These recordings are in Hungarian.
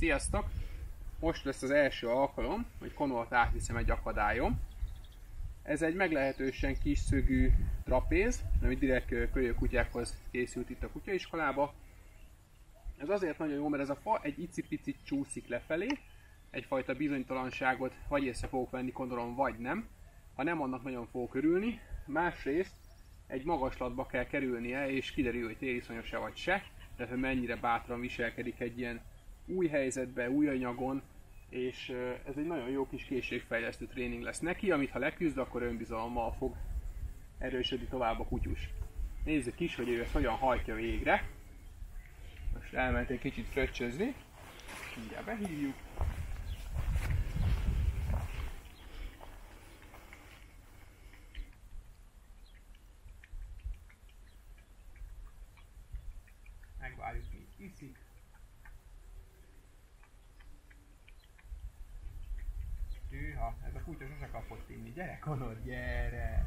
Sziasztok! Most lesz az első alkalom, hogy Conort átviszem egy akadályom. Ez egy meglehetősen kis szögű trapéz, ami direkt kölyökutyákhoz készült itt a kutyaiskolába. Ez azért nagyon jó, mert ez a fa egy icipicit csúszik lefelé, egyfajta bizonytalanságot vagy észre fogok venni konoron, vagy nem. Ha nem, annak nagyon fogok örülni. Másrészt egy magaslatba kell kerülnie, és kiderül, hogy tériszonyos-e vagy se, illetve mennyire bátran viselkedik egy ilyen új helyzetbe, új anyagon, és ez egy nagyon jó kis készségfejlesztő tréning lesz neki, amit ha leküzd, akkor önbizalommal fog erősödni tovább a kutyus. Nézzük is, hogy ő ezt hogyan hajtja végre. Most elment egy kicsit fröccsözni. Mindjárt behívjuk. Megvárjuk, míg iszik. Ez a kutya sose kapott inni. Gyere, Konor, gyere!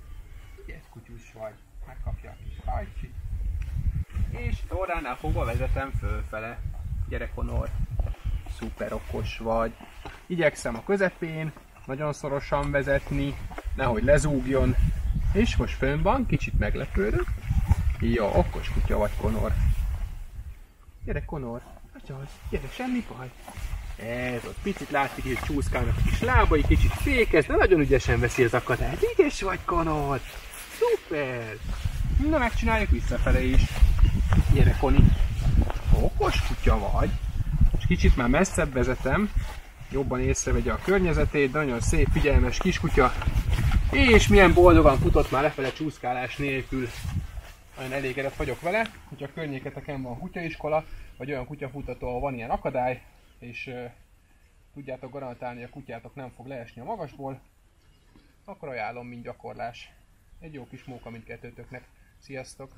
Ügyes kutyus vagy. Megkapja a kis pajcsit. És óránál fogva vezetem fölfele. Gyere, Konor. Szuper okos vagy. Igyekszem a közepén, nagyon szorosan vezetni, nehogy lezúgjon. És most fönn van, kicsit meglepődök. Jó, okos kutya vagy, Konor. Gyere, Konor. Atyaz, gyere, semmi baj. Ez ott picit látszik, hogy csúszkálnak a kis lábai, kicsit fékez, de nagyon ügyesen veszi az akadályt. Ügyes vagy, Konor! Szuper! Na, megcsináljuk visszafele is. Gyere, Koni. Okos kutya vagy. És kicsit már messzebb vezetem, jobban észrevegye a környezetét, de nagyon szép, figyelmes kiskutya. És milyen boldogan futott már lefele csúszkálás nélkül. Nagyon elégedett vagyok vele, hogyha a környéketeken van kutyaiskola, vagy olyan kutyafutató, ahol van ilyen akadály, és tudjátok garantálni, hogy a kutyátok nem fog leesni a magasból, akkor ajánlom, mint gyakorlás. Egy jó kis móka mindkettőtöknek. Sziasztok!